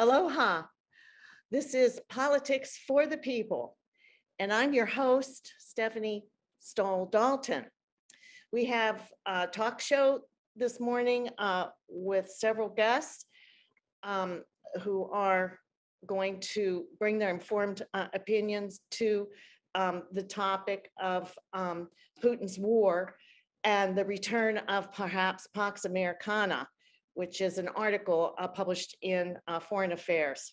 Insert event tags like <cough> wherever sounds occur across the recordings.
Aloha. This is Politics for the People, and I'm your host, Stephanie Stoll Dalton. We have a talk show this morning uh, with several guests um, who are going to bring their informed uh, opinions to um, the topic of um, Putin's war and the return of perhaps Pax Americana, which is an article uh, published in uh, Foreign Affairs.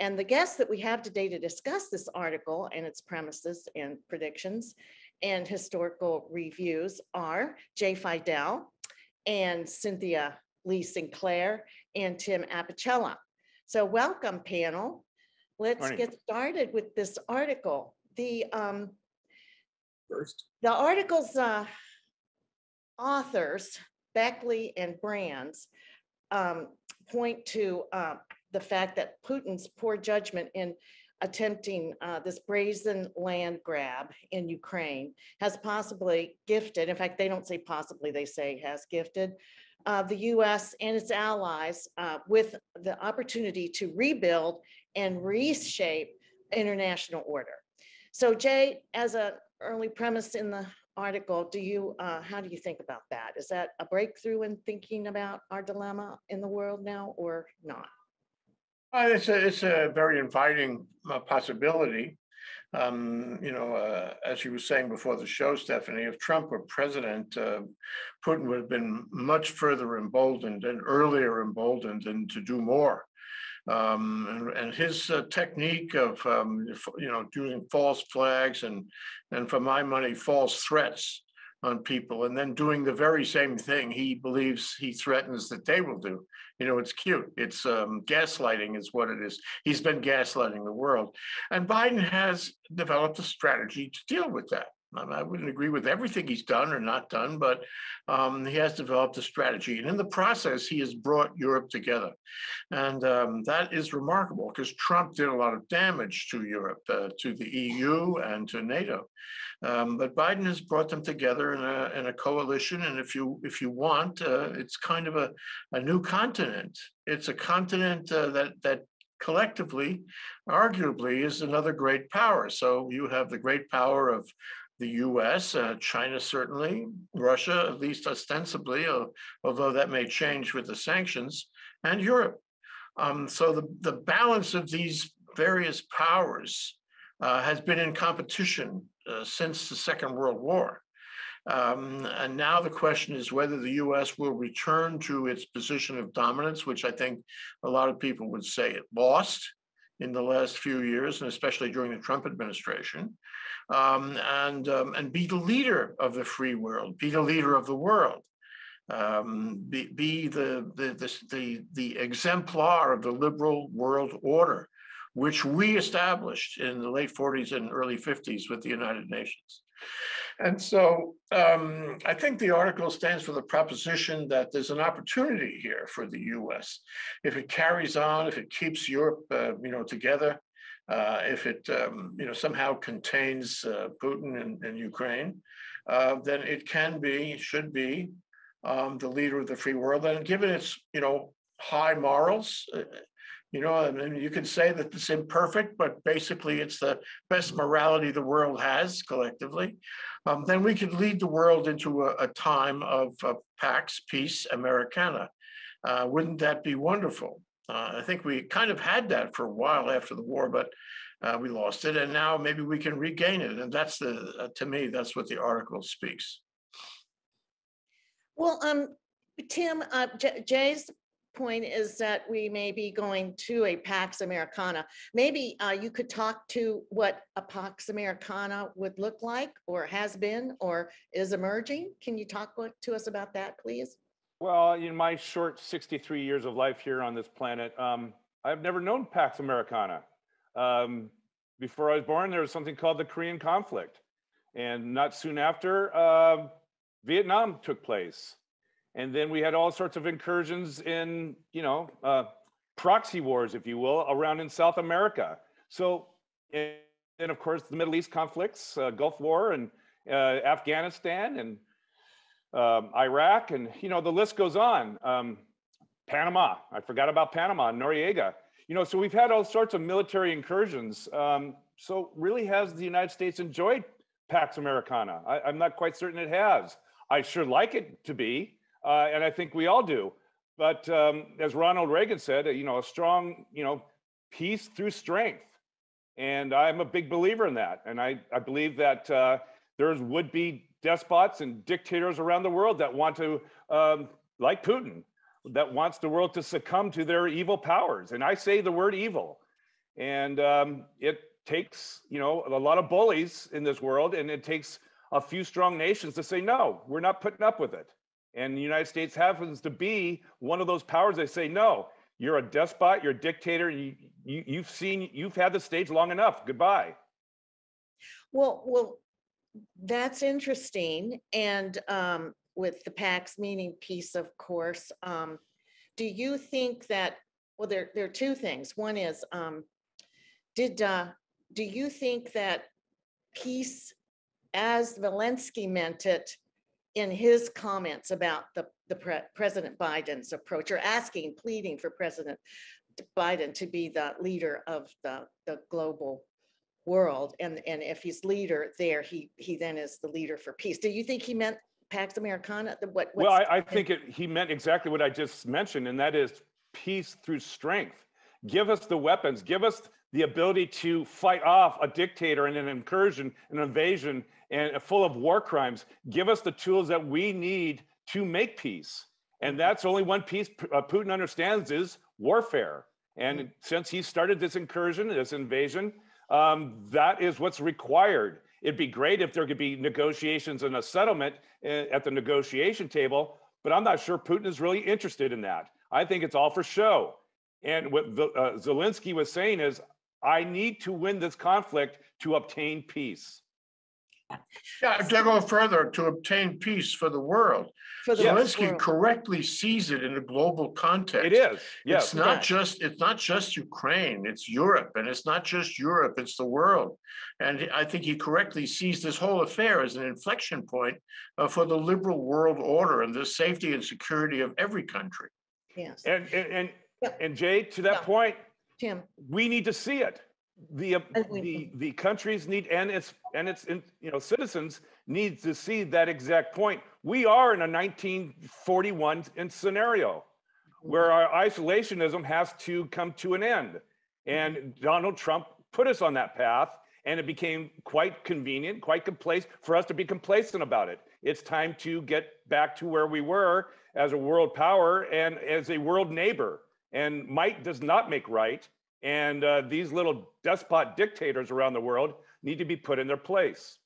And the guests that we have today to discuss this article and its premises and predictions and historical reviews are Jay Fidell and Cynthia Lee Sinclair and Tim Apicella. So welcome panel. Let's Morning. get started with this article. The um, first. the article's uh, authors, Beckley and Brands, um, point to uh, the fact that Putin's poor judgment in attempting uh, this brazen land grab in Ukraine has possibly gifted, in fact, they don't say possibly, they say has gifted uh, the US and its allies uh, with the opportunity to rebuild and reshape international order. So Jay, as a early premise in the article, do you, uh, how do you think about that? Is that a breakthrough in thinking about our dilemma in the world now or not? Uh, It's a, it's a very inviting uh, possibility. Um, You know, uh, as you were saying before the show, Stephanie, if Trump were president, uh, Putin would have been much further emboldened and earlier emboldened and to do more. Um, And, and his uh, technique of, um, you know, doing false flags and, and for my money, false threats on people and then doing the very same thing he believes he threatens that they will do. You know, it's cute. It's um, gaslighting is what it is. He's been gaslighting the world. And Biden has developed a strategy to deal with that. I wouldn't agree with everything he's done or not done, but um, he has developed a strategy. And in the process, he has brought Europe together. And um, that is remarkable because Trump did a lot of damage to Europe, uh, to the EU and to NATO. Um, but Biden has brought them together in a, in a coalition. And if you if you want, uh, it's kind of a, a new continent. It's a continent uh, that that collectively, arguably, is another great power. So you have the great power of the U.S., uh, China certainly, Russia at least ostensibly, uh, although that may change with the sanctions, and Europe. Um, so the the balance of these various powers uh, has been in competition uh, since the Second World War. Um, and now the question is whether the US will return to its position of dominance, which I think a lot of people would say it lost in the last few years, and especially during the Trump administration, um, and, um, and be the leader of the free world, be the leader of the world. Um, be, be the, the, the, the, the exemplar of the liberal world order, which we established in the late 40s and early 50s with the United Nations. And so um, I think the article stands for the proposition that there's an opportunity here for the U.S. If it carries on, if it keeps Europe, uh, you know, together, uh, if it, um, you know, somehow contains uh, Putin and, and Ukraine, uh, then it can be, should be, um, the leader of the free world. And given its, you know, high morals, uh, you know, I mean, you can say that it's imperfect, but basically it's the best morality the world has collectively. Um, then we could lead the world into a, a time of uh, Pax Peace Americana. Uh, wouldn't that be wonderful? Uh, I think we kind of had that for a while after the war, but uh, we lost it, and now maybe we can regain it. And that's the, uh, to me, that's what the article speaks. Well, um, Tim, uh, Jay's point is that we may be going to a Pax Americana. Maybe uh, you could talk to what a Pax Americana would look like or has been or is emerging. Can you talk to us about that, please? Well, in my short 63 years of life here on this planet, um, I've never known Pax Americana. Um, before I was born, there was something called the Korean conflict. And not soon after, um Vietnam took place. And then we had all sorts of incursions in, you know, uh, proxy wars, if you will, around in South America. So, and, and of course, the Middle East conflicts, uh, Gulf War and uh, Afghanistan and um, Iraq, and you know the list goes on. Um, Panama, I forgot about Panama, Noriega. you know, so we've had all sorts of military incursions. Um, so really has the United States enjoyed Pax Americana? I, I'm not quite certain it has. I sure like it to be, uh, and I think we all do. But um, as Ronald Reagan said, uh, you know, a strong, you know, peace through strength. And I'm a big believer in that. And I, I believe that uh, there's would be despots and dictators around the world that want to, um, like Putin, that wants the world to succumb to their evil powers. And I say the word evil. And um, it takes, you know, a lot of bullies in this world, and it takes a few strong nations to say, no, we're not putting up with it. And the United States happens to be one of those powers that say, no, you're a despot, you're a dictator, you, you, you've seen, you've had the stage long enough. Goodbye. Well, well, that's interesting. And um, with the PAX meaning peace, of course, um, do you think that, well, there, there are two things. One is, um, did, uh, do you think that peace, as Zelensky meant it in his comments about the, the pre- President Biden's approach or asking, pleading for President Biden to be the leader of the, the global world. And, and if he's leader there, he, he then is the leader for peace. Do you think he meant Pax Americana? The- What? Well, I, I think it, he meant exactly what I just mentioned, and that is peace through strength. Give us the weapons, give us the ability to fight off a dictator and an incursion, an invasion, and full of war crimes. Give us the tools that we need to make peace. And that's only one piece uh, Putin understands is warfare. And since he started this incursion, this invasion, um, that is what's required. It'd be great if there could be negotiations and a settlement uh, at the negotiation table, but I'm not sure Putin is really interested in that. I think it's all for show. And what the, uh, Zelensky was saying is, I need to win this conflict to obtain peace. Yeah, to go further, to obtain peace for the world. for the Zelensky world? correctly sees it in a global context. It is, yes. It's not Yeah. just, it's not just Ukraine, it's Europe, and it's not just Europe, it's the world. And I think he correctly sees this whole affair as an inflection point uh, for the liberal world order and the safety and security of every country. Yes, And, and, and, Yeah. and Jay, to that Yeah. point, Tim, we need to see it. The, um, we- the, the countries need, and its, and its, you know, citizens need to see that exact point. We are in a nineteen forty-one in scenario where our isolationism has to come to an end. And Donald Trump put us on that path and it became quite convenient, quite complacent for us to be complacent about it. It's time to get back to where we were as a world power and as a world neighbor. And might does not make right. And uh, these little despot dictators around the world need to be put in their place.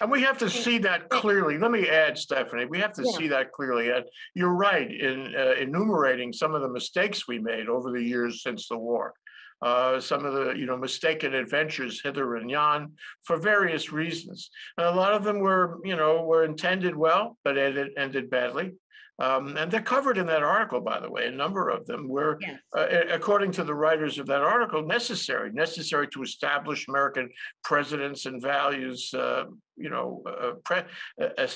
And we have to see that clearly. Let me add, Stephanie, we have to Yeah. see that clearly. And you're right in uh, enumerating some of the mistakes we made over the years since the war. Uh, some of the, you know, mistaken adventures hither and yon for various reasons. And a lot of them were, you know, were intended well, but ended, ended badly. Um, and they're covered in that article, by the way, a number of them were yes, uh, according to the writers of that article, necessary, necessary to establish American presidents and values, uh, you know, uh, pre- uh,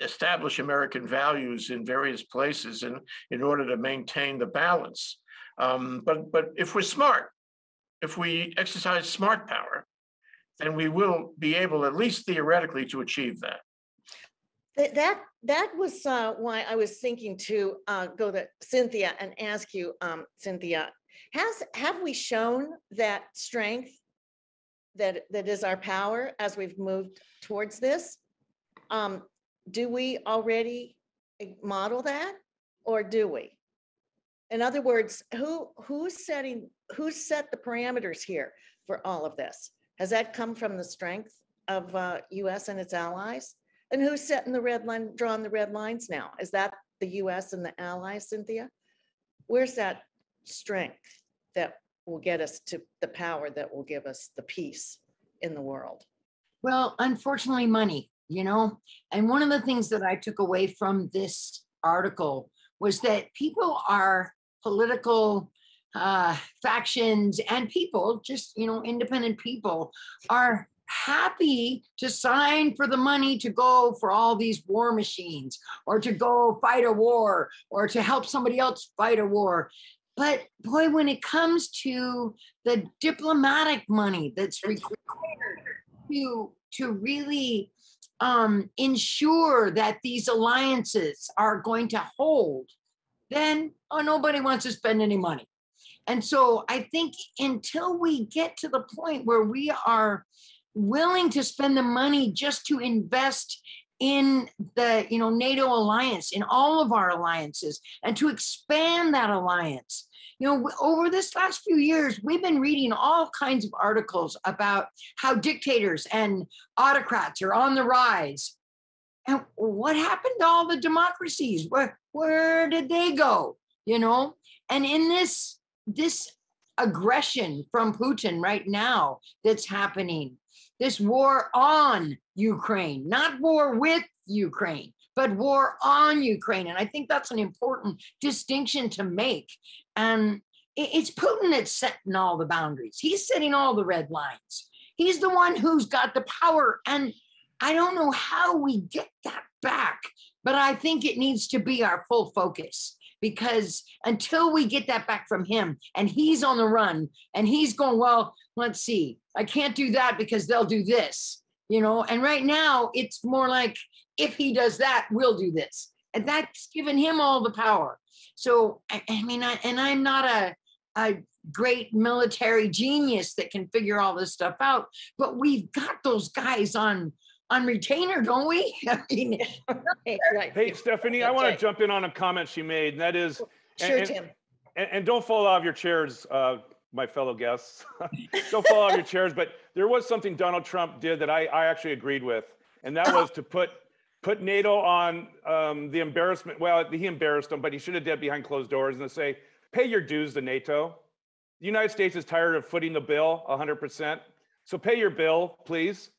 establish American values in various places in, in order to maintain the balance. Um, but, but if we're smart, if we exercise smart power, then we will be able, at least theoretically, to achieve that. That, that, was uh, why I was thinking to uh, go to Cynthia and ask you, um, Cynthia, has, have we shown that strength that, that is our power as we've moved towards this? Um, Do we already model that or do we? In other words, who, who's setting, who set the parameters here for all of this? Has that come from the strength of uh, US and its allies? And who's setting the red line, drawing the red lines now? Is that the US and the allies, Cynthia? Where's that strength that will get us to the power that will give us the peace in the world? Well, unfortunately, money, you know, and one of the things that I took away from this article was that people are political uh, factions and people, just, you know, independent people are happy to sign for the money to go for all these war machines or to go fight a war or to help somebody else fight a war. But boy, when it comes to the diplomatic money that's required to to really um, ensure that these alliances are going to hold, then oh, nobody wants to spend any money. And so I think until we get to the point where we are willing to spend the money just to invest in the you know NATO alliance, in all of our alliances, and to expand that alliance. You know, over this last few years, we've been reading all kinds of articles about how dictators and autocrats are on the rise. And what happened to all the democracies? Where where did they go? You know, and in this this aggression from Putin right now that's happening, this war on Ukraine, not war with Ukraine, but war on Ukraine. And I think that's an important distinction to make. And it's Putin that's setting all the boundaries. He's setting all the red lines. He's the one who's got the power. And I don't know how we get that back, but I think it needs to be our full focus because until we get that back from him and he's on the run and he's going, well, let's see, I can't do that because they'll do this, you know. And right now it's more like if he does that, we'll do this. And that's given him all the power. So, I, I mean, I, and I'm not a, a great military genius that can figure all this stuff out, but we've got those guys on on retainer, don't we? <laughs> I mean, Right, <laughs> right. Hey, Stephanie, I want Okay. to jump in on a comment she made, and that is, and- Sure, and- Tim. and, and don't fall out of your chairs, uh, my fellow guests. <laughs> don't fall out of your chairs. But there was something Donald Trump did that I, I actually agreed with, and that was to put put NATO on um, the embarrassment. Well, he embarrassed them, but he should have did behind closed doors and say, pay your dues to NATO. The United States is tired of footing the bill 100%. So pay your bill, please.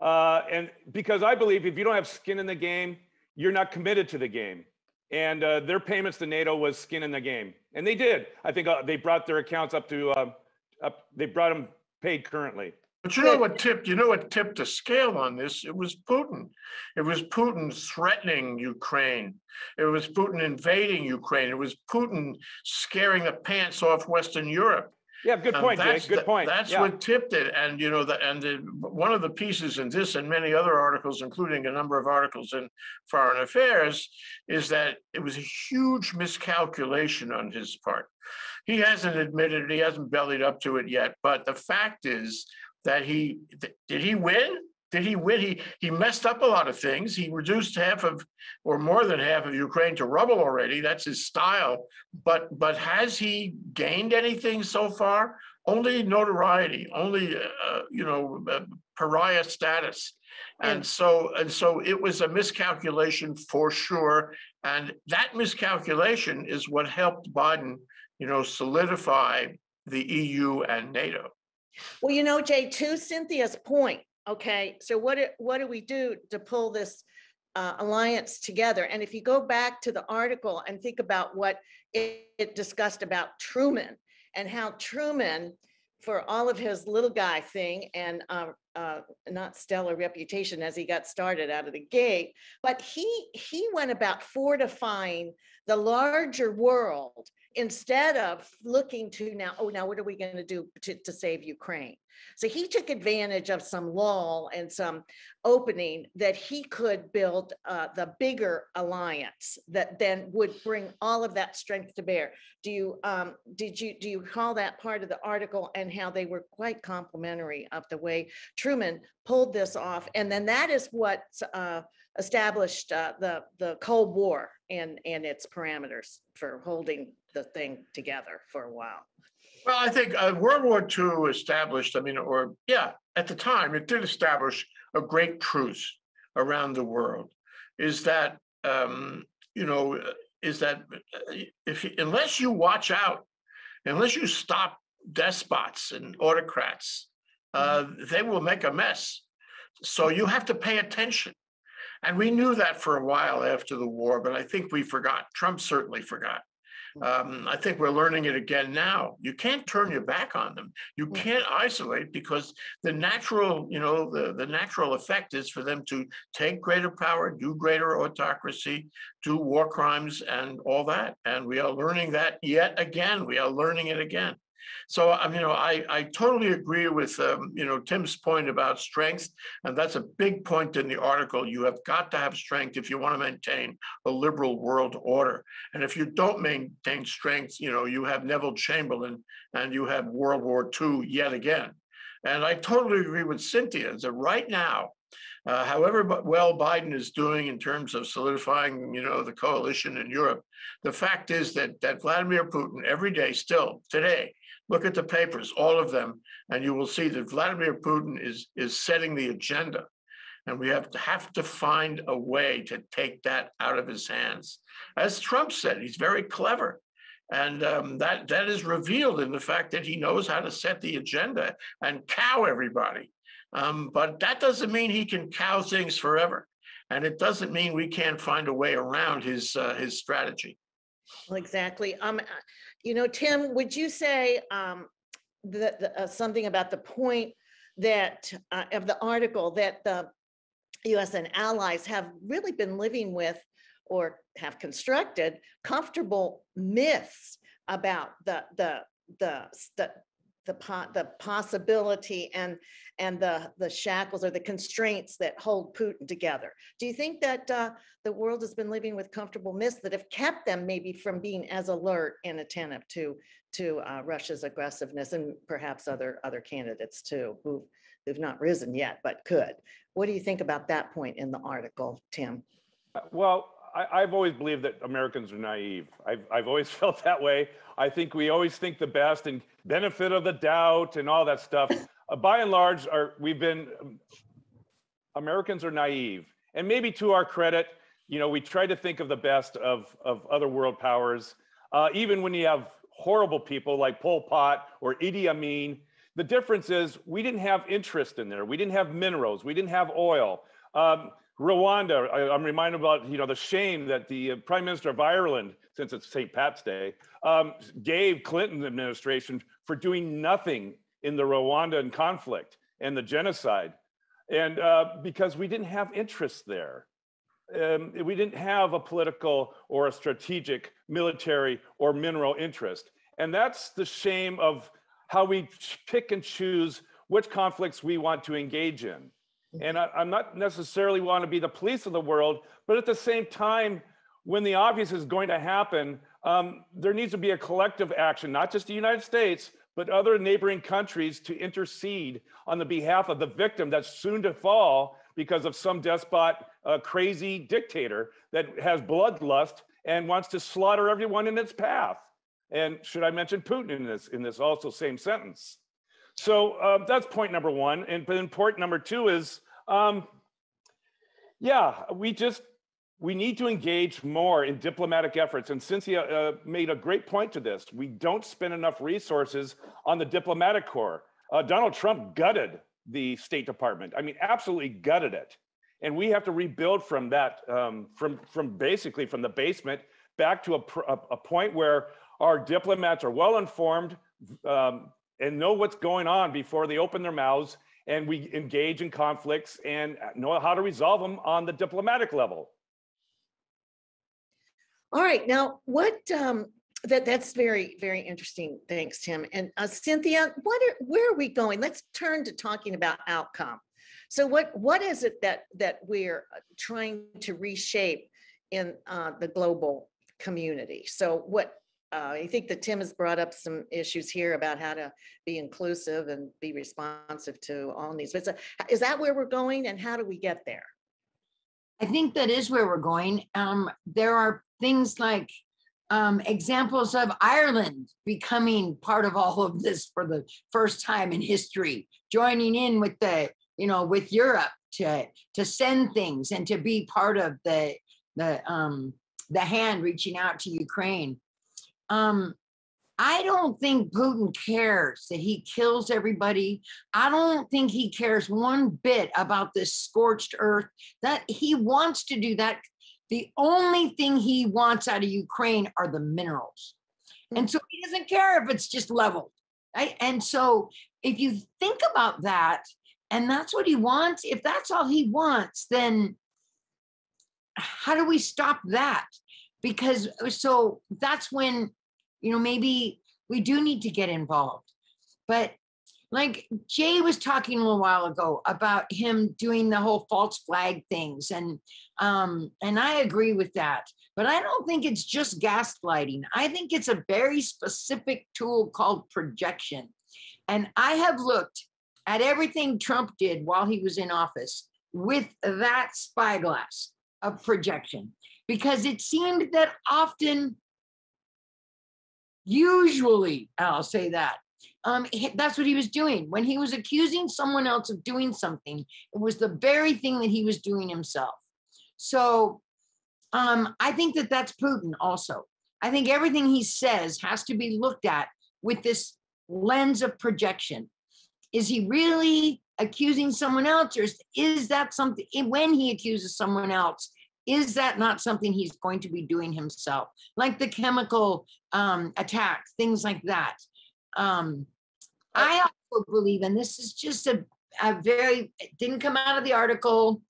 Uh, and because I believe if you don't have skin in the game, you're not committed to the game and uh, their payments to NATO was skin in the game, and they did. I think uh, they brought their accounts up to uh, up. They brought them paid currently. But you know what tipped, you know what tipped the scale on this? It was Putin. It was Putin threatening Ukraine. It was Putin invading Ukraine. It was Putin scaring the pants off Western Europe. Yeah, good um, point, that's Jake. Good the- point. That's yeah. what tipped it. And, you know, the, and the, one of the pieces in this and many other articles, including a number of articles in Foreign Affairs, is that it was a huge miscalculation on his part. He hasn't admitted it, he hasn't bellied up to it yet, but the fact is that he, th- did he win? Did he win? He, he messed up a lot of things. He reduced half of, or more than half of Ukraine to rubble already. That's his style. But, but has he gained anything so far? Only notoriety, only, uh, you know, uh, pariah status. And And- so, and so it was a miscalculation for sure. And that miscalculation is what helped Biden, you know, solidify the EU and NATO. Well, you know, Jay, to Cynthia's point, okay, so what, do- what do we do to pull this uh, alliance together? And if you go back to the article and think about what it it discussed about Truman and how Truman, for all of his little guy thing and uh, uh, not stellar reputation as he got started out of the gate, but he, he went about fortifying the larger world instead of looking to now, oh, now what are we going to do to, save Ukraine? So he took advantage of some lull and some opening that he could build uh, the bigger alliance that then would bring all of that strength to bear. Do you, um, did you, do you call that part of the article and how they were quite complimentary of the way Truman pulled this off? And then that is what uh, established uh, the, the Cold War and, and its parameters for holding the thing together for a while. Well, I think uh, World War II established, I mean, or yeah, at the time, it did establish a great truce around the world. Is that, um, you know, uh, is that uh, if, you- unless you watch out, unless you stop despots and autocrats, uh, they will make a mess. So you have to pay attention. And we knew that for a while after the war, but I think we forgot. Trump certainly forgot. Um, I think we're learning it again now. You can't turn your back on them. You can't isolate because the natural, you know, the, the natural effect is for them to take greater power, do greater autocracy, do war crimes and all that. And we are learning that yet again. We are learning it again. So, I mean, you know, I, I totally agree with, um, you know, Tim's point about strength. And that's a big point in the article. You have got to have strength if you want to maintain a liberal world order. And if you don't maintain strength, you know, you have Neville Chamberlain and you have World War II yet again. And I totally agree with Cynthia that right now, uh, however well Biden is doing in terms of solidifying, you know, the coalition in Europe, the fact is that that Vladimir Putin every day, still today, look at the papers, all of them, and you will see that Vladimir Putin is is setting the agenda. And we have to have to find a way to take that out of his hands. As Trump said, he's very clever. And um, that that is revealed in the fact that he knows how to set the agenda and cow everybody. Um, but that doesn't mean he can cow things forever. And it doesn't mean we can't find a way around his uh, his strategy. Well, exactly. Um, you know, Tim, would you say, um, that, the, uh, something about the point that, uh, of the article that the US and allies have really been living with or have constructed comfortable myths about the, the, the, the, the po- the possibility and, and the, the shackles or the constraints that hold Putin together. Do you think that, uh, the world has been living with comfortable myths that have kept them maybe from being as alert and attentive to, to uh, Russia's aggressiveness and perhaps other, other candidates too, who, who've not risen yet, but could. What do you think about that point in the article, Tim? Uh, Well, I, I've always believed that Americans are naive. I've, I've always <laughs> felt that way. I think we always think the best and benefit of the doubt and all that stuff. Uh, by and large, are we've been um, Americans are naive, and maybe to our credit, you know, we try to think of the best of of other world powers. Uh, even when you have horrible people like Pol Pot or Idi Amin, the difference is we didn't have interest in there. We didn't have minerals. We didn't have oil. Um, Rwanda, I, I'm reminded about you know the shame that the uh, Prime Minister of Ireland, since it's St. Pat's Day, um, gave Clinton administration for doing nothing in the Rwandan conflict and the genocide, and uh, because we didn't have interest there. Um, we didn't have a political or a strategic military or mineral interest. And that's the shame of how we pick and choose which conflicts we want to engage in. And I, I'm not necessarily want to be the police of the world, but at the same time, when the obvious is going to happen, um, there needs to be a collective action, not just the United States, but other neighboring countries to intercede on the behalf of the victim that's soon to fall because of some despot, uh, crazy dictator that has bloodlust and wants to slaughter everyone in its path. And should I mention Putin in this in this also same sentence? So uh, that's point number one. And then point number two is, um, yeah, we just we need to engage more in diplomatic efforts. And Cynthia uh, made a great point to this. We don't spend enough resources on the diplomatic corps. Uh, Donald Trump gutted the State Department. I mean, absolutely gutted it. And we have to rebuild from that, um, from from basically from the basement back to a, a, a point where our diplomats are well informed um, and know what's going on before they open their mouths and we engage in conflicts and know how to resolve them on the diplomatic level. All right, now what, um, that, that's very, very interesting. Thanks, Tim. And uh, Cynthia, what are, where are we going? Let's turn to talking about outcome. So what, what is it that, that we're uh, trying to reshape in uh, the global community? So what, uh, I think that Tim has brought up some issues here about how to be inclusive and be responsive to all needs. But so, is that where we're going and how do we get there? I think that is where we're going. Um, there are things like um, examples of Ireland becoming part of all of this for the first time in history, joining in with the, you know, with Europe to to send things and to be part of the the um, the hand reaching out to Ukraine. Um, I don't think Putin cares that he kills everybody. I don't think he cares one bit about this scorched earth that he wants to do that. The only thing he wants out of Ukraine are the minerals. And so he doesn't care if it's just leveled. Right? And so if you think about that, and that's what he wants, if that's all he wants, then how do we stop that? Because so that's when, you know, maybe we do need to get involved. But like Jay was talking a little while ago about him doing the whole false flag things and um and I agree with that. But I don't think it's just gaslighting. I think it's a very specific tool called projection. And I have looked at everything Trump did while he was in office with that spyglass of projection because it seemed that often usually i'll say that um that's what he was doing. When he was accusing someone else of doing something it was the very thing that he was doing himself. So um i think that that's putin also. I think everything he says has to be looked at with this lens of projection. Is he really accusing someone else or is, is that something when he accuses someone else is that not something he's going to be doing himself? Like the chemical um, attack things like that. Um, i also believe and this is just a, a very didn't come out of the article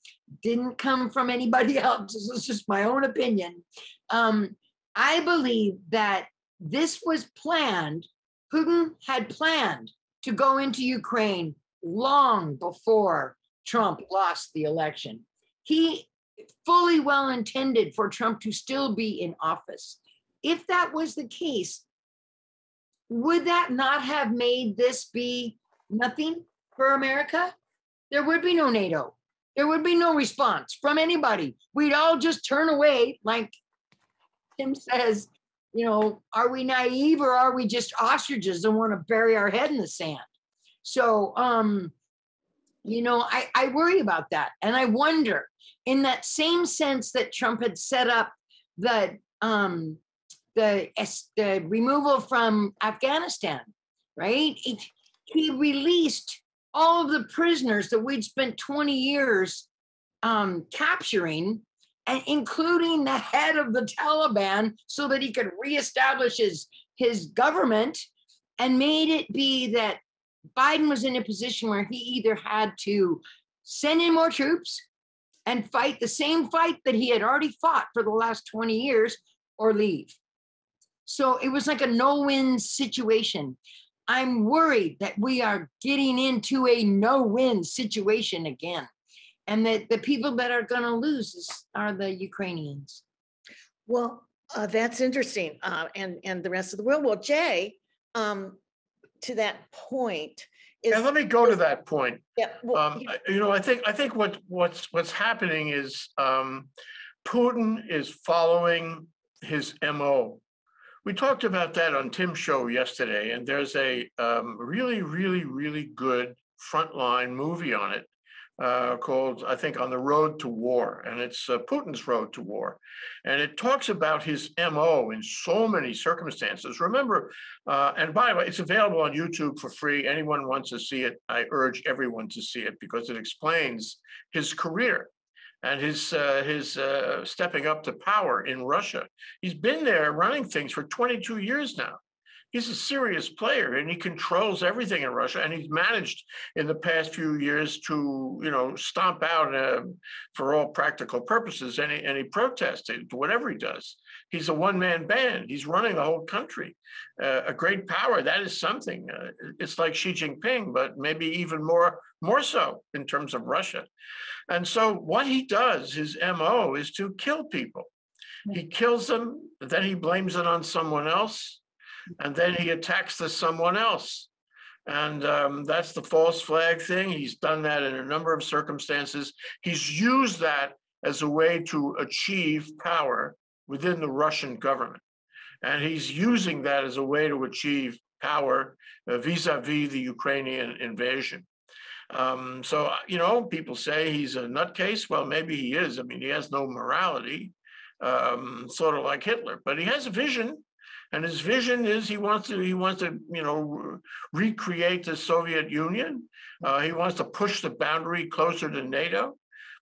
didn't come from anybody <laughs> else this is just my own opinion. Um, i believe that this was planned putin had planned to go into Ukraine long before Trump lost the election. He fully well intended for Trump to still be in office. If that was the case, would that not have made this be nothing for America? There would be no NATO. There would be no response from anybody. We'd all just turn away, like Tim says, you know, are we naive or are we just ostriches and want to bury our head in the sand? So, um, you know, I, I worry about that. And I wonder, in that same sense that Trump had set up the um, the, the removal from Afghanistan, right? It- he released all of the prisoners that we'd spent 20 years um, capturing, and including the head of the Taliban, so that he could reestablish his his government, and made it be that Biden was in a position where he either had to send in more troops and fight the same fight that he had already fought for the last 20 years or leave. So it was like a no win situation. I'm worried that we are getting into a no win situation again. And that the people that are going to lose is, are the Ukrainians. Well, uh, that's interesting, uh, and, and the rest of the world. Well, Jay, um, to that point is. And let me go to that point. Yeah, well, Um, yeah, you know, I think, I think what, what's, what's happening is, um, Putin is following his MO. We talked about that on Tim's show yesterday, and there's a, um, really, really, really good frontline movie on it. Uh, called, I think, On the Road to War, and it's uh, Putin's road to war. And it talks about his MO in so many circumstances. Remember, uh, and by the way, it's available on YouTube for free. Anyone wants to see it, I urge everyone to see it because it explains his career and his uh, his uh, stepping up to power in Russia. He's been there running things for 22 years now. He's a serious player and he controls everything in Russia. And he's managed in the past few years to, you know, stomp out, uh, for all practical purposes, any any protest, whatever he does. He's a one man band. He's running the whole country. Uh, a great power. That is something. Uh, it's like Xi Jinping, but maybe even more more so in terms of Russia. And so what he does, his MO, is to kill people. He kills them, then he blames it on someone else, and then he attacks the someone else. And um, that's the false flag thing. He's done that in a number of circumstances. He's used that as a way to achieve power within the Russian government. And he's using that as a way to achieve power uh, vis-a-vis the Ukrainian invasion. Um, so, you know, people say he's a nutcase. Well, maybe he is. I mean, he has no morality, um, sort of like Hitler, but he has a vision. And his vision is he wants to he wants to you know recreate the Soviet Union. Uh, he wants to push the boundary closer to NATO.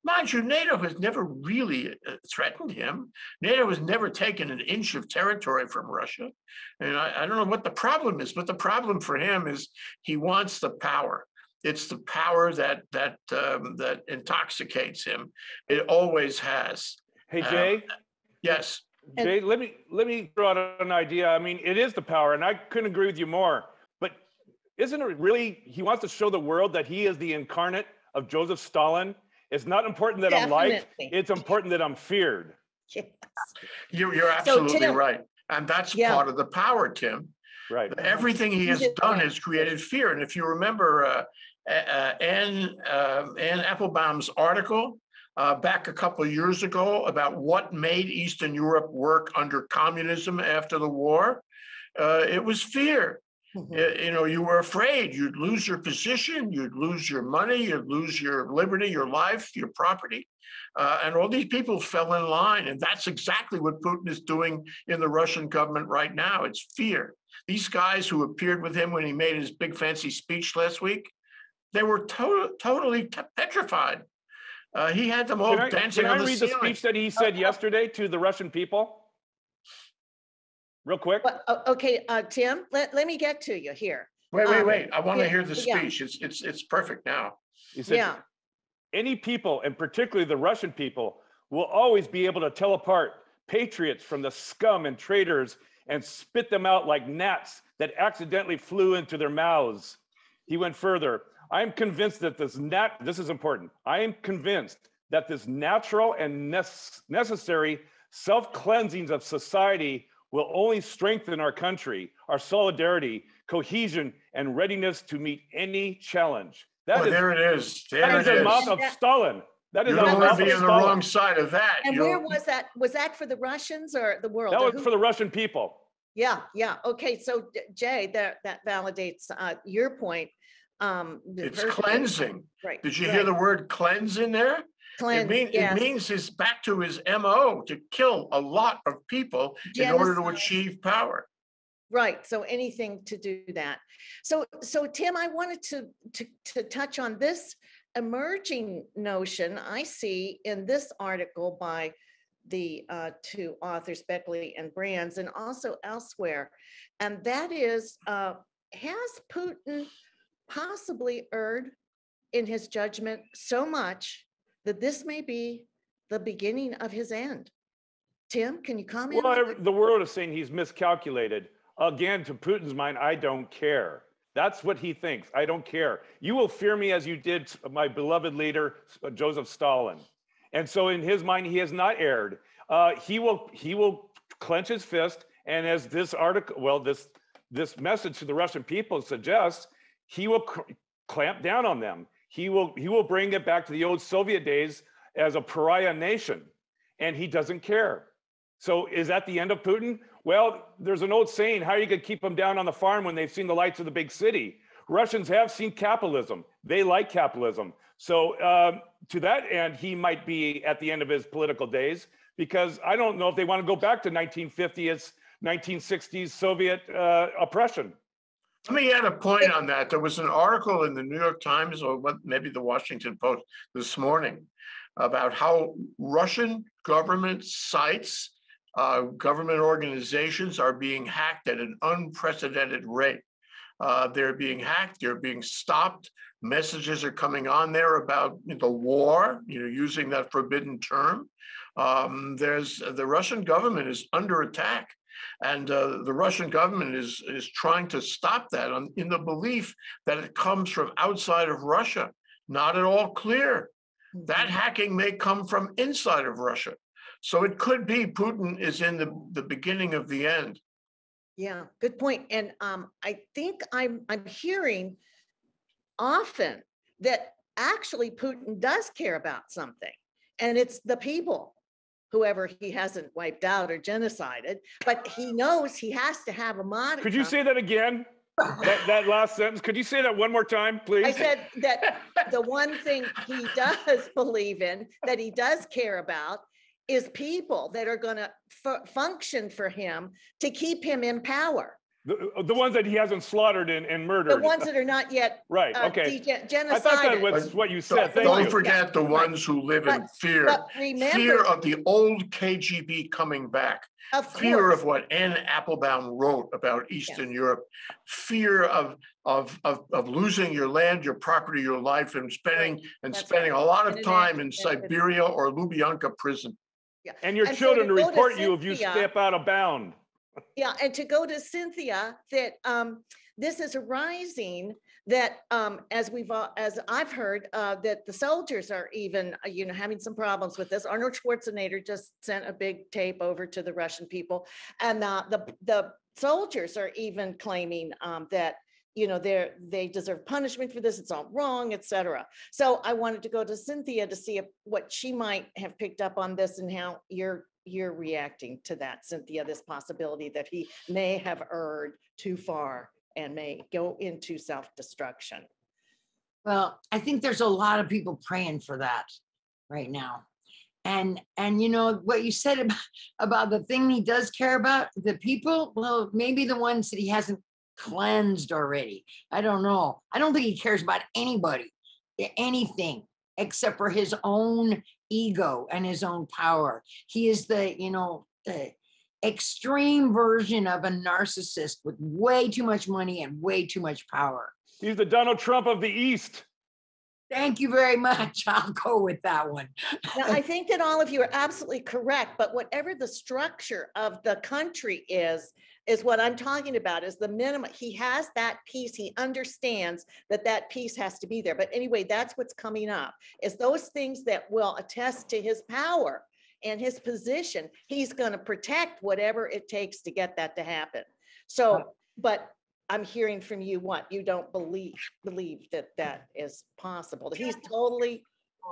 Mind you, NATO has never really uh, threatened him. NATO has never taken an inch of territory from Russia. And I, I don't know what the problem is, but the problem for him is he wants the power. It's the power that that um, that intoxicates him. It always has. Hey, Uh, Jay, Yes. And- Jay, let me, let me throw out an idea. I mean, it is the power and I couldn't agree with you more. But isn't it really, he wants to show the world that he is the incarnate of Joseph Stalin? It's not important that I'm liked, it's important that I'm feared. Yes. You, you're So, absolutely Tim- right. And that's Yeah. part of the power, Tim. Right. Everything he has done has created fear. And if you remember uh, A- uh, Anne, um, Anne Applebaum's article uh, back a couple of years ago about what made Eastern Europe work under communism after the war, uh, it was fear. Mhm. Y- You know, you were afraid you'd lose your position, you'd lose your money, you'd lose your liberty, your life, your property. Uh, and all these people fell in line. And that's exactly what Putin is doing in the Russian government right now. It's fear. These guys who appeared with him when he made his big fancy speech last week, they were to- totally te- petrified. Uh, he had them all Can I, dancing can I the read the speech that he said yesterday to the Russian people? Real quick. But, o- okay, uh, Tim, let, let me get to you here. Wait, wait, um, wait. I want to yeah, hear the yeah. speech. It's, it's, it's perfect now. He said, Yeah, any people, and particularly the Russian people, will always be able to tell apart patriots from the scum and traitors and spit them out like gnats that accidentally flew into their mouths. He went further. I am convinced that this nat, this is important. I am convinced that this natural and nec- necessary self-cleansings of society will only strengthen our country, our solidarity, cohesion, and readiness to meet any challenge. That Oh, is, there it is. that There is it the mouth is. of Stalin. That is You the don't mouth want to be on the Stalin. wrong side of that. and You'll- where was that? Was that for the Russians or the world? That was who? for the Russian people. Yeah, yeah, okay, so Jay, that, that validates, uh, your point. Um. the It's person- cleansing. Right. Did you hear right. the word cleanse in there? It Cleanse, means, it means his back to his MO to kill a lot of people in order to Genocide. achieve power. Right, so anything to do that. So, so Tim, I wanted to, to, to touch on this emerging notion I see in this article by the uh, two authors, Beckley and Brands, and also elsewhere. And that is, uh, has Putin possibly erred in his judgment so much that this may be the beginning of his end? Tim, can you comment? Well, every- the world is saying he's miscalculated. Again, to Putin's mind, I don't care. That's what he thinks. I don't care. You will fear me as you did my beloved leader, Joseph Stalin. And so in his mind, he has not erred. Uh, he will he will clench his fist. And as this article, well, this this message to the Russian people suggests, he will cr- clamp down on them. He will he will bring it back to the old Soviet days as a pariah nation, and he doesn't care. So is that the end of Putin? Well, there's an old saying, how you to keep them down on the farm when they've seen the lights of the big city? Russians have seen capitalism. They like capitalism. So um, to that end, he might be at the end of his political days because I don't know if they want to go back to 1950s, 1960s Soviet uh, oppression. Let me add a point on that. There was an article in the New York Times or what, maybe the Washington Post this morning about how Russian government sites, uh, government organizations are being hacked at an unprecedented rate. Uh, they're being hacked, they're being stopped. Messages are coming on there about the war, you know, using that forbidden term. Um, there's the Russian government is under attack. And uh, the Russian government is is trying to stop that on, in the belief that it comes from outside of Russia. Not at all clear. That hacking may come from inside of Russia. So it could be Putin is in the, the beginning of the end. Yeah, good point. And um, I think I'm, I'm hearing often that actually Putin does care about something. And it's the people, whoever he hasn't wiped out or genocided, but he knows he has to have a modicum. Could you say that again? That, that last sentence? Could you say that one more time, please? I said that the one thing he does <laughs> believe in, that he does care about, is people that are going to function for him to keep him in power. The, the ones that he hasn't slaughtered and, and The ones that are not yet Right, uh, okay. dege- I thought that genocided. was what you said. Don't Thank don't you. forget the ones who live in But- fear, But fear remember, of the old KGB coming back. of fear course, of what Anne Applebaum wrote about Eastern Europe, fear of, of, of, of losing your land, your property, your life, and spending, and That's spending a lot of And time in imagine if it- Siberia or Lubyanka prison. And your And so children to to go to report you if you Cynthia- step out of bound. Yeah, and to go to Cynthia, that um, this is arising, that um, as we've, all- as I've heard, uh, that the soldiers are even, uh, you know, having some problems with this. Arnold Schwarzenegger just sent a big tape over to the Russian people. And uh, the, the soldiers are even claiming um, that, you know, they're, they deserve punishment for this, it's all wrong, etc. So I wanted to go to Cynthia to see if, what she might have picked up on this and how you're, you're reacting to that, Cynthia, this possibility that he may have erred too far and may go into self-destruction. Well, I think there's a lot of people praying for that right now. And and you know what you said about, about the thing he does care about, the people, well, maybe the ones that he hasn't cleansed already. I don't know. I don't think he cares about anybody, anything except for his own ego and his own power. He is the, you know, the extreme version of a narcissist with way too much money and way too much power. He's the Donald Trump of the East. Thank you very much. <laughs> I'll go with that one. Now, I think that all of you are absolutely correct, but whatever the structure of the country is, is what I'm talking about, is the minimum. He has that piece, he understands that that piece has to be there. But anyway, that's what's coming up, is those things that will attest to his power and his position. He's going to protect whatever it takes to get that to happen. So, but I'm hearing from you what, you don't believe, believe that that is possible, he's totally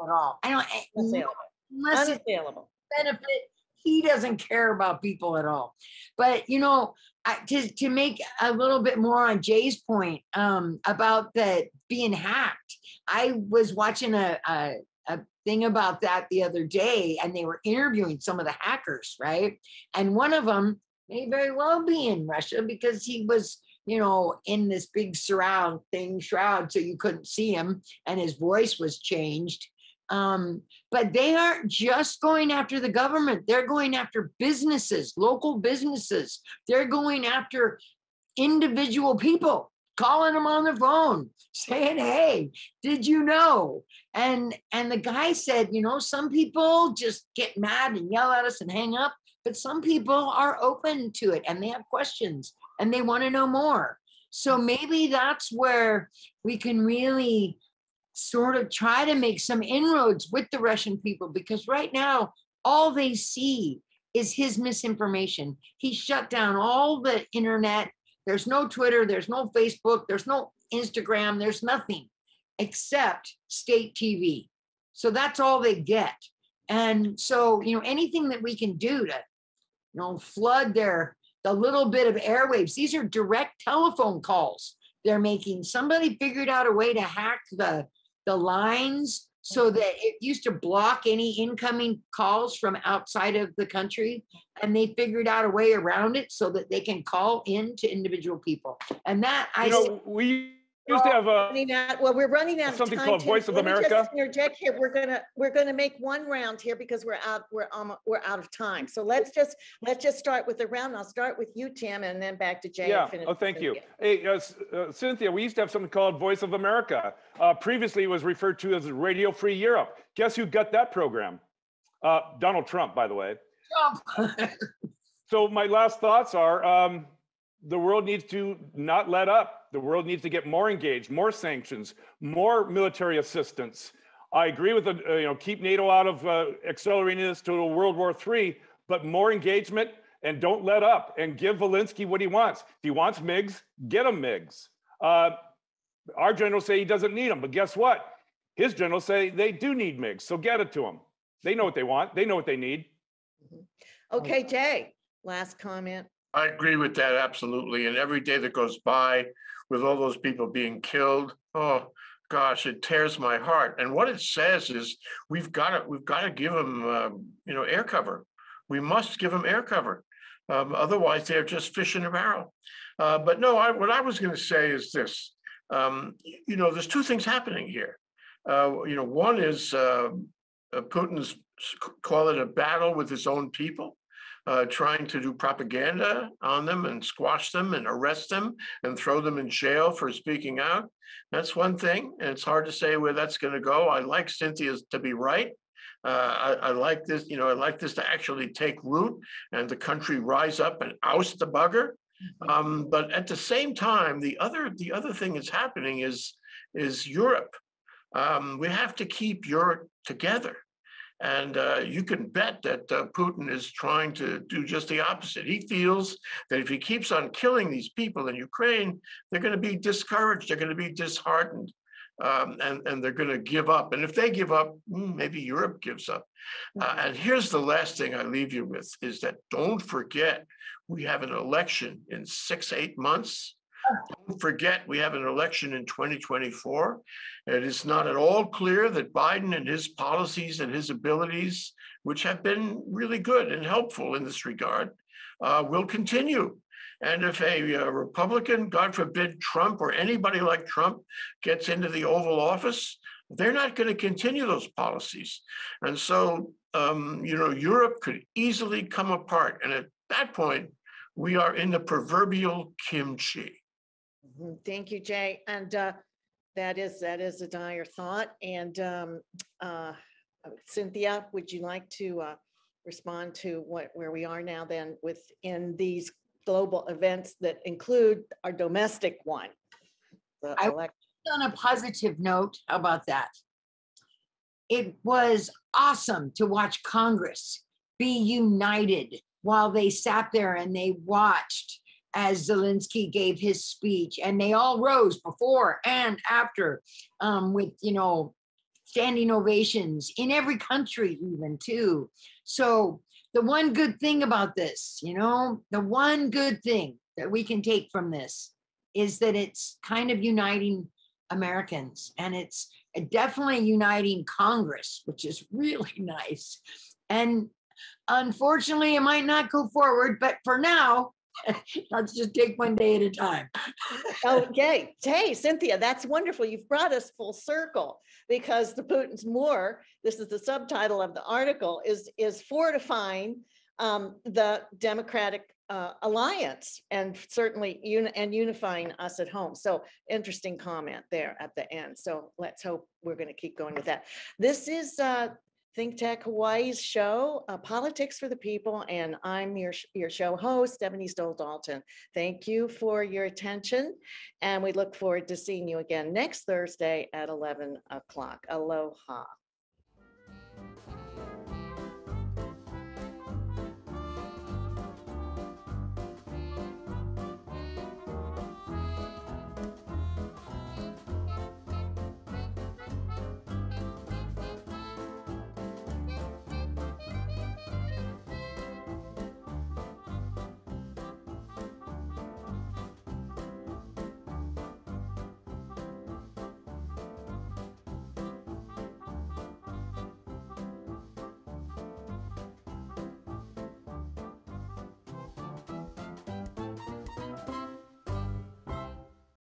At all. I don't, unassailable. unless it's Unassailable. benefit, he doesn't care about people at all. But you know, I, to, to make a little bit more on Jay's point um, about the being hacked, I was watching a, a, a thing about that the other day and they were interviewing some of the hackers, right? And one of them may very well be in Russia because he was, you know, in this big surround thing, shroud, so you couldn't see him and his voice was changed. Um, but they aren't just going after the government, they're going after businesses, local businesses. They're going after individual people, calling them on the phone, saying, "Hey, did you know?" And and the guy said, you know, some people just get mad and yell at us and hang up, but some people are open to it and they have questions and they want to know more. So maybe that's where we can really sort of try to make some inroads with the Russian people because right now all they see is his misinformation. He shut down all the internet. There's no Twitter, there's no Facebook, there's no Instagram, there's nothing except state TV. So that's all they get. And so, you know, anything that we can do to, you know, flood their the little bit of airwaves, these are direct telephone calls they're making. Somebody figured out a way to hack the the lines so that it used to block any incoming calls from outside of the country. And they figured out a way around it so that they can call in to individual people. And that i You see- know, we used to have a, Running out, well, we're running out of time. Something called Voice of Let me just America? Interject here, we're gonna, we're gonna make one round here because we're out, we're, um, we're out of time. So let's just, let's just start with the round. I'll start with you, Tim, and then back to Jay. yeah, oh, thank you. Cynthia. Hey, uh, uh, Cynthia, we used to have something called Voice of America. Uh, Previously, it was referred to as Radio Free Europe. Guess who got that program? Uh, Donald Trump, by the way. Trump. So my last thoughts are, um, the world needs to not let up. The world needs to get more engaged, more sanctions, more military assistance. I agree with the, uh, you know, keep NATO out of uh, accelerating this to a World War III, but more engagement and don't let up and give Zelensky what he wants. If he wants MiGs, get him MiGs. Uh, our generals say he doesn't need them, but guess what? His generals say they do need MiGs, so get it to them. They know what they want. They know what they need. Okay, Jay, last comment. I agree with that absolutely. And every day that goes by with all those people being killed, oh gosh, it tears my heart. And what it says is we've got to we've got to give them uh, you know air cover. We must give them air cover. Um, otherwise, they're just fish in a barrel. Uh, but no, I, what I was gonna say is this, um, you know, there's two things happening here. Uh, you know, one is, uh, uh, Putin's call it a battle with his own people. Uh, trying to do propaganda on them and squash them and arrest them and throw them in jail for speaking out. That's one thing, and it's hard to say where that's gonna go. I like Cynthia to be right. Uh, I, I like this, you know, I like this to actually take root and the country rise up and oust the bugger. Um, but at the same time, the other, the other thing that's happening is, is Europe. Um, we have to keep Europe together. And uh, you can bet that uh, Putin is trying to do just the opposite. He feels that if he keeps on killing these people in Ukraine, they're going to be discouraged, they're going to be disheartened, um, and, and they're going to give up. And if they give up, hmm, maybe Europe gives up. Uh, and here's the last thing I leave you with is that don't forget, we have an election in six, eight months. Don't forget, we have an election in 2024. It is not at all clear that Biden and his policies and his abilities, which have been really good and helpful in this regard, uh, will continue. And if a uh, Republican, God forbid, Trump or anybody like Trump gets into the Oval Office, they're not going to continue those policies. And so, um, you know, Europe could easily come apart. And at that point, we are in the proverbial kimchi. Mhm. Thank you, Jay. And uh, that is, that is a dire thought. And um, uh, Cynthia, would you like to uh, respond to what, where we are now then within these global events that include our domestic one? The I- elec- on a positive note, how about that? It was awesome to watch Congress be united while they sat there and they watched as Zelensky gave his speech and they all rose before and after um, with, you know, standing ovations in every country even too. So the one good thing about this, you know, the one good thing that we can take from this is that it's kind of uniting Americans and it's definitely uniting Congress, which is <laughs> really nice. And unfortunately, it might not go forward, but for now, <laughs> let's just take one day at a time. <laughs> Okay, hey, Cynthia, that's wonderful. You've brought us full circle because the Putin's War, this is the subtitle of the article, is, is fortifying um, the Democratic uh, Alliance and certainly uni- and unifying us at home. So interesting comment there at the end. So let's hope we're going to keep going with that. This is uh, Think Tech Hawaii's show, uh, Politics for the People, and I'm your, your show host, Stephanie Stoll Dalton. Thank you for your attention. And we look forward to seeing you again next Thursday at 11 o'clock. Aloha.